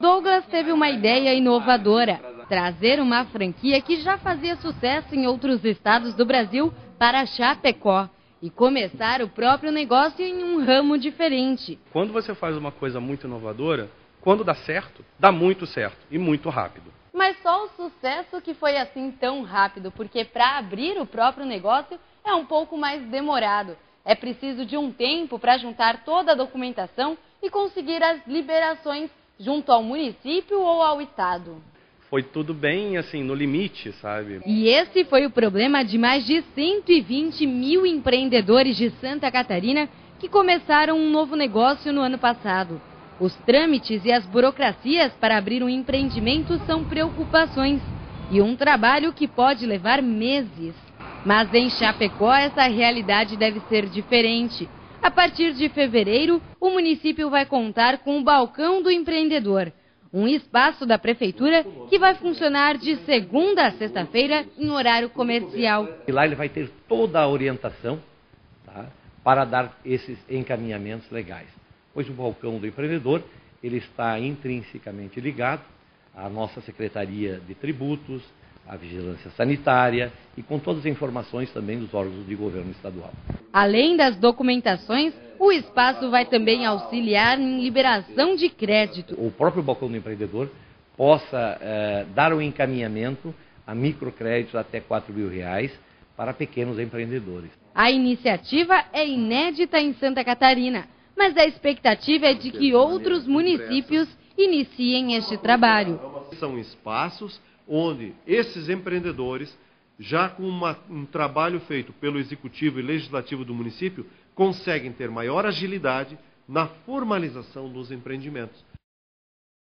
Douglas teve uma ideia inovadora: trazer uma franquia que já fazia sucesso em outros estados do Brasil para Chapecó e começar o próprio negócio em um ramo diferente. Quando você faz uma coisa muito inovadora, quando dá certo, dá muito certo e muito rápido. Mas só o sucesso que foi assim tão rápido, porque para abrir o próprio negócio é um pouco mais demorado. É preciso de um tempo para juntar toda a documentação e conseguir as liberações junto ao município ou ao estado. Foi tudo bem, assim, no limite, sabe? E esse foi o problema de mais de 120 mil empreendedores de Santa Catarina que começaram um novo negócio no ano passado. Os trâmites e as burocracias para abrir um empreendimento são preocupações e um trabalho que pode levar meses. Mas em Chapecó, essa realidade deve ser diferente. A partir de fevereiro, o município vai contar com o Balcão do Empreendedor, um espaço da prefeitura que vai funcionar de segunda a sexta-feira em horário comercial. E lá ele vai ter toda a orientação tá, para dar esses encaminhamentos legais. Pois o Balcão do Empreendedor ele está intrinsecamente ligado à nossa Secretaria de Tributos, a vigilância sanitária e com todas as informações também dos órgãos de governo estadual. Além das documentações, o espaço vai também auxiliar em liberação de crédito. O próprio balcão do empreendedor possa eh, dar o um encaminhamento a microcréditos até 4 mil reais para pequenos empreendedores. A iniciativa é inédita em Santa Catarina, mas a expectativa é de que outros municípios iniciem este trabalho. São espaços onde esses empreendedores, já com uma, um trabalho feito pelo executivo e legislativo do município, conseguem ter maior agilidade na formalização dos empreendimentos.